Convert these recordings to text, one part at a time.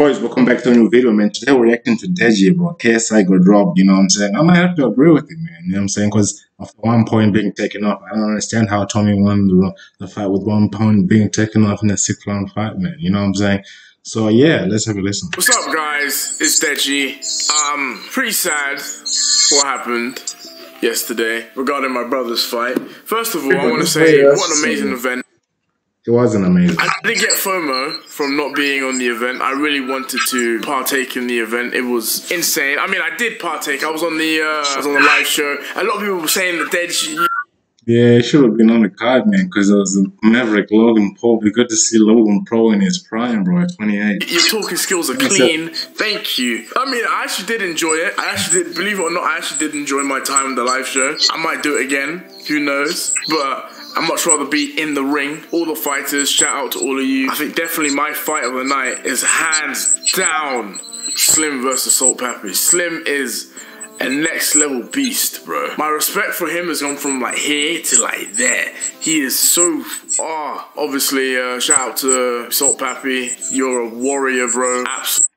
Boys, welcome back to a new video, man. Today we're reacting to Deji, bro. KSI got dropped, you know what I'm saying? I might have to agree with him, man. You know what I'm saying? Because after one point being taken off, I don't understand how Tommy won the, the fight with one point being taken off in a six round fight, man. You know what I'm saying? So yeah, let's have a listen. What's up, guys? It's Deji. Um, pretty sad what happened yesterday regarding my brother's fight. First of all, I want to say what an amazing event. It wasn't amazing. I didn't get FOMO from not being on the event. I really wanted to partake in the event. It was insane. I mean, I did partake. I was on the uh, I was on the live show. A lot of people were saying that Dead. Yeah, it should have been on the card, man, because it was Maverick Logan Paul. Be good to see Logan Paul in his prime, bro, at 28. Your talking skills are clean. Thank you. I mean, I actually did enjoy it. I actually did, believe it or not, I actually did enjoy my time on the live show. I might do it again. Who knows? But I'd much rather be in the ring. All the fighters, shout out to all of you. I think definitely my fight of the night is hands down Slim versus Salt Papi. Slim is a next level beast, bro. My respect for him has gone from like here to like there. He is so ah. Obviously, uh, shout out to Salt Papi. You're a warrior, bro. Absolutely.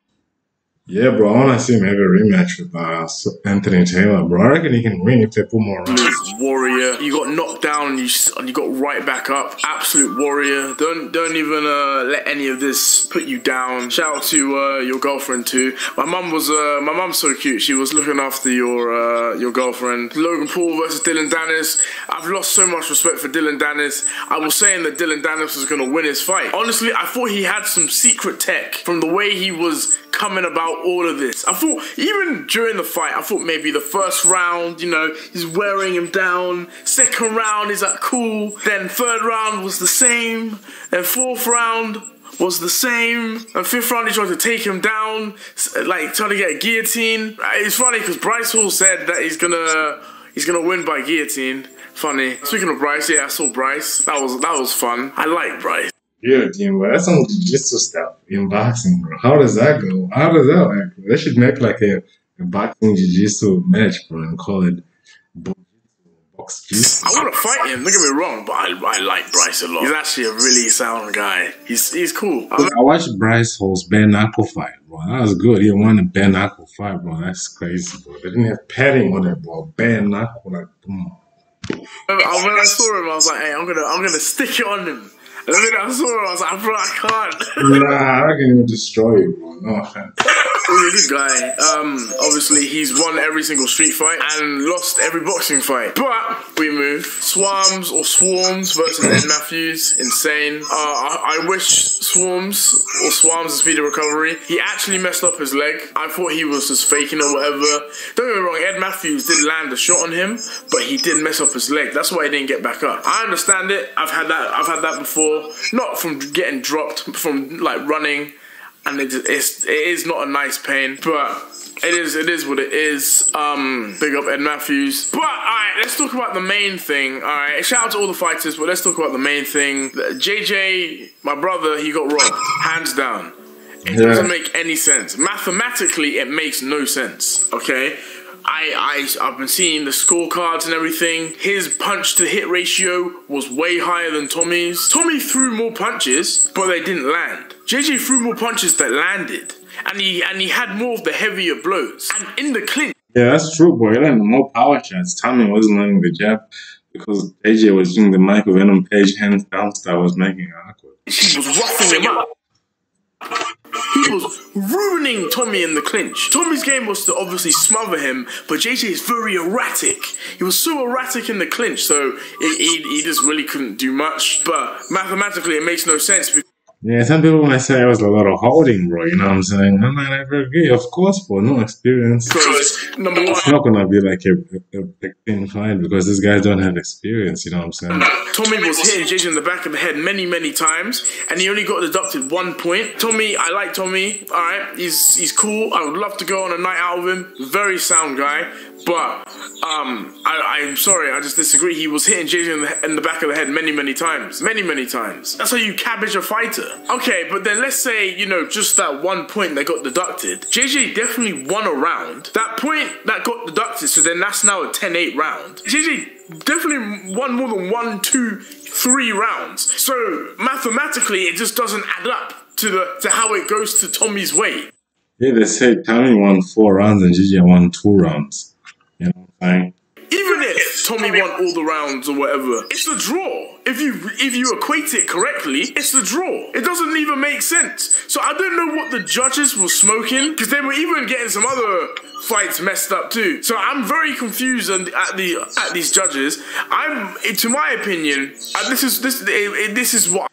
Yeah, bro, I want to see him have a rematch with uh, Anthony Taylor, bro. I reckon he can win if they put more around. Warrior, you got knocked down and you you got right back up. Absolute warrior. Don't don't even uh, let any of this put you down. Shout out to uh, your girlfriend too. My mum was uh, my mum's so cute. She was looking after your uh, your girlfriend. Logan Paul versus Dillon Danis. I've lost so much respect for Dillon Danis. I was saying that Dillon Danis was gonna win his fight. Honestly, I thought he had some secret tech from the way he was coming about all of this. I thought, even during the fight, I thought maybe the first round, you know, he's wearing him down. Second round, is like, cool. Then third round was the same. Then fourth round, was the same. And fifth round, he tried to take him down, like trying to get a guillotine. Uh, it's funny because Bryce Hall said that he's gonna he's gonna win by guillotine. Funny. Speaking of Bryce, yeah, I saw Bryce. That was that was fun. I like Bryce. Yeah, team, but that's some jiu-jitsu stuff in boxing, bro. How does that go? How does that work? They should make like a, a boxing jiu-jitsu match, bro, and call it box jiu-jitsu. I want to fight him. Don't get me wrong, but I, I like Bryce a lot. He's actually a really sound guy. He's he's cool. I, I watched Bryce Hall's bare knuckle fight, bro. That was good. He won a bare knuckle fight, bro. That's crazy, bro. They didn't have padding on it, bro. Bare knuckle, like, boom. When I saw him, I was like, "Hey, I'm gonna, I'm gonna stick it on him." And then I saw him, I was like, bro, I can't. nah, I can even destroy you, bro. No offense. He's a good guy. Um, obviously, he's won every single street fight and lost every boxing fight. But we move. Swarmz or Swarmz versus Ed Matthews. Insane. Uh, I, I wish Swarmz or Swarmz a speedy recovery. He actually messed up his leg. I thought he was just faking or whatever. Don't get me wrong, Ed Matthews did land a shot on him, but he did mess up his leg. That's why he didn't get back up. I understand it. I've had that. I've had that before. Not from getting dropped, from like running and it, it's, it is not a nice pain, but it is it is what it is. Um, big up Ed Matthews. But alright, let's talk about the main thing. Alright, shout out to all the fighters, but let's talk about the main thing. JJ, my brother, he got robbed, hands down. It yeah. doesn't make any sense. Mathematically, it makes no sense. Okay. I, I I've been seeing the scorecards and everything. His punch to hit ratio was way higher than Tommy's. Tommy threw more punches, but they didn't land. JJ threw more punches that landed, and he and he had more of the heavier blows. And in the clinch. Yeah, that's true, boy. He landed more power shots. Tommy wasn't landing the jab because AJ was doing the Michael Venom Page hands down style was making it awkward. He was roughing him up. He was ruining Tommy in the clinch. Tommy's game was to obviously smother him, but JJ is very erratic. He was so erratic in the clinch, so he, he, he just really couldn't do much. But mathematically, it makes no sense because yeah, some people might say I was a lot of holding, bro. You know what I'm saying? I'm not ever agree. Of course, for No experience. Number one, it's not gonna be like a, a, thing fight because these guys don't have experience. You know what I'm saying? Tommy was hitting JJ in the back of the head many, many times, and he only got deducted one point. Tommy, I like Tommy. All right, he's he's cool. I would love to go on a night out with him. Very sound guy. But um, I, am sorry, I just disagree. He was hitting JJ in the, in the back of the head many, many times. Many, many times. That's how you cabbage a fighter. Okay, but then let's say, you know, just that one point that got deducted. JJ definitely won a round. That point that got deducted, so then that's now a 10-8 round. JJ definitely won more than one, two, three rounds. So mathematically, it just doesn't add up to the to how it goes to Tommy's way. Yeah, they said Tommy won four rounds and JJ won two rounds. You know what I'm saying? Even if Tommy won all the rounds or whatever, it's a draw. If you if you equate it correctly, it's the draw. It doesn't even make sense. So I don't know what the judges were smoking because they were even getting some other fights messed up too. So I'm very confused at the at these judges. I'm, to my opinion, uh, this is this eh, eh, this is what.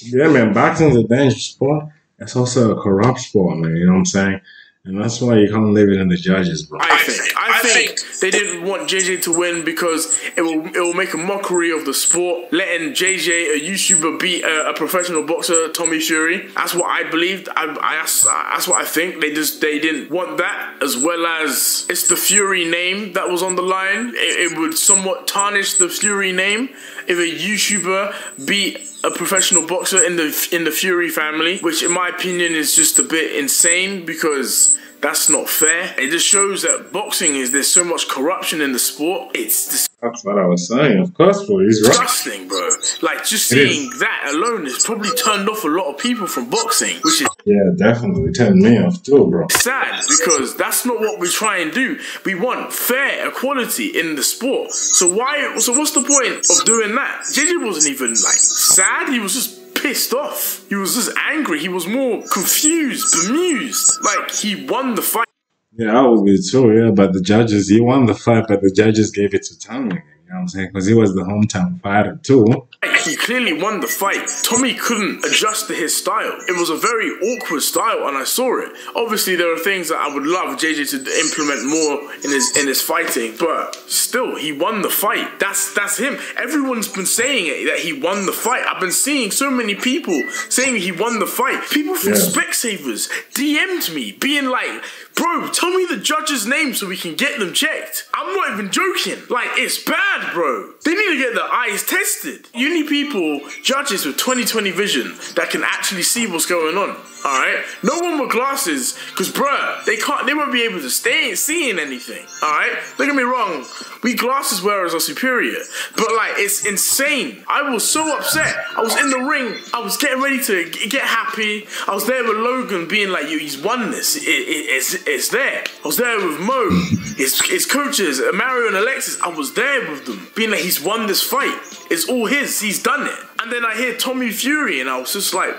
Yeah, man, boxing's a dangerous sport. It's also a corrupt sport, man. You know what I'm saying? And that's why you can't leave it in the judges, bro. I think. I think they didn't want JJ to win because it will it will make a mockery of the sport, letting JJ, a YouTuber, beat a, a professional boxer, Tommy Fury. That's what I believed. I, I that's, that's what I think. They just they didn't want that, as well as it's the Fury name that was on the line. It, it would somewhat tarnish the Fury name if a YouTuber beat a professional boxer in the in the Fury family, which in my opinion is just a bit insane because that's not fair. It just shows that boxing is there's so much corruption in the sport. It's that's what I was saying. Of course, bro. He's right. disgusting, bro. Like just seeing that alone has probably turned off a lot of people from boxing, which is yeah, definitely turned me off too, bro. Sad because that's not what we try and do. We want fair equality in the sport. So why? So what's the point of doing that? JJ wasn't even like sad. He was just pissed off. He was just angry. He was more confused, bemused. Like he won the fight. Yeah, I would be too. Yeah, but the judges, he won the fight, but the judges gave it to Tommy. You know what I'm saying? Because he was the hometown fighter too. He clearly won the fight. Tommy couldn't adjust to his style. It was a very awkward style, and I saw it. Obviously, there are things that I would love JJ to implement more in his in his fighting, but still, he won the fight. That's that's him. Everyone's been saying it that he won the fight. I've been seeing so many people saying he won the fight. People from yeah. Specsavers DM'd me, being like, "Bro, tell me the judge's name so we can get them checked." I'm not even joking. Like, it's bad, bro. They need to get their eyes tested. You need people, judges with 2020 vision that can actually see what's going on. All right, no one with glasses, cause bruh, they can't, they won't be able to stay seeing anything. All right, don't get me wrong, we glasses wearers are superior, but like it's insane. I was so upset. I was in the ring. I was getting ready to get happy. I was there with Logan, being like, "Yo, he's won this. It, it, it's it's there." I was there with Mo, his his coaches, Mario and Alexis. I was there with them, being like, "He's won this fight. It's all his. He's done it." And then I hear Tommy Fury, and I was just like,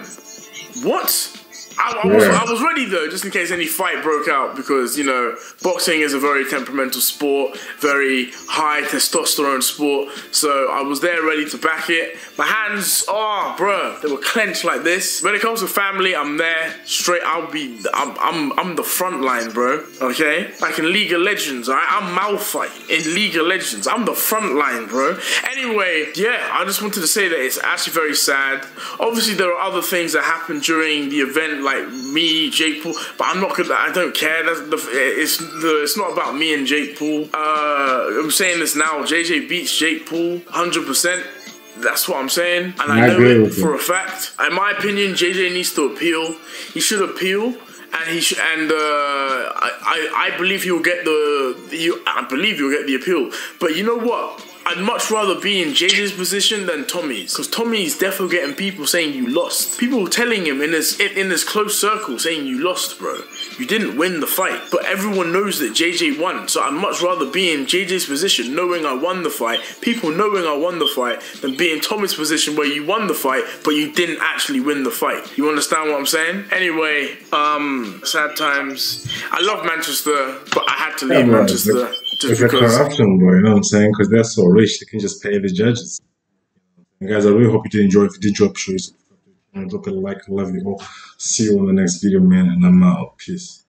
"What?" I, I, was, I, was, ready though, just in case any fight broke out, because you know boxing is a very temperamental sport, very high testosterone sport. So I was there ready to back it. My hands, oh, bro, they were clenched like this. When it comes to family, I'm there straight. I'll be, I'm, I'm, I'm the front line, bro. Okay, like in League of Legends, right? I'm Malphite in League of Legends. I'm the front line, bro. Anyway, yeah, I just wanted to say that it's actually very sad. Obviously, there are other things that happened during the event like me, Jake Paul, but I'm not gonna. I don't care. That's the. It's the. It's not about me and Jake Paul. Uh, I'm saying this now. JJ beats Jake Paul, hundred percent. That's what I'm saying, and I, I know it for you. a fact. In my opinion, JJ needs to appeal. He should appeal, and he should, and uh, I, I I believe he'll get the. You, I believe he'll get the appeal. But you know what? I'd much rather be in JJ's position than Tommy's, because Tommy's definitely getting people saying you lost. People telling him in his in his close circle saying you lost, bro. You didn't win the fight, but everyone knows that JJ won. So I'd much rather be in JJ's position, knowing I won the fight, people knowing I won the fight, than be in Tommy's position where you won the fight, but you didn't actually win the fight. You understand what I'm saying? Anyway, um, sad times. I love Manchester, but I had to leave Manchester. Just it's because. a corruption, bro. You know what I'm saying? Because they're so rich, they can just pay the judges. And guys, I really hope you did enjoy. If you did, drop shoes. Drop a like. Love you all. See you on the next video, man. And I'm out. Peace.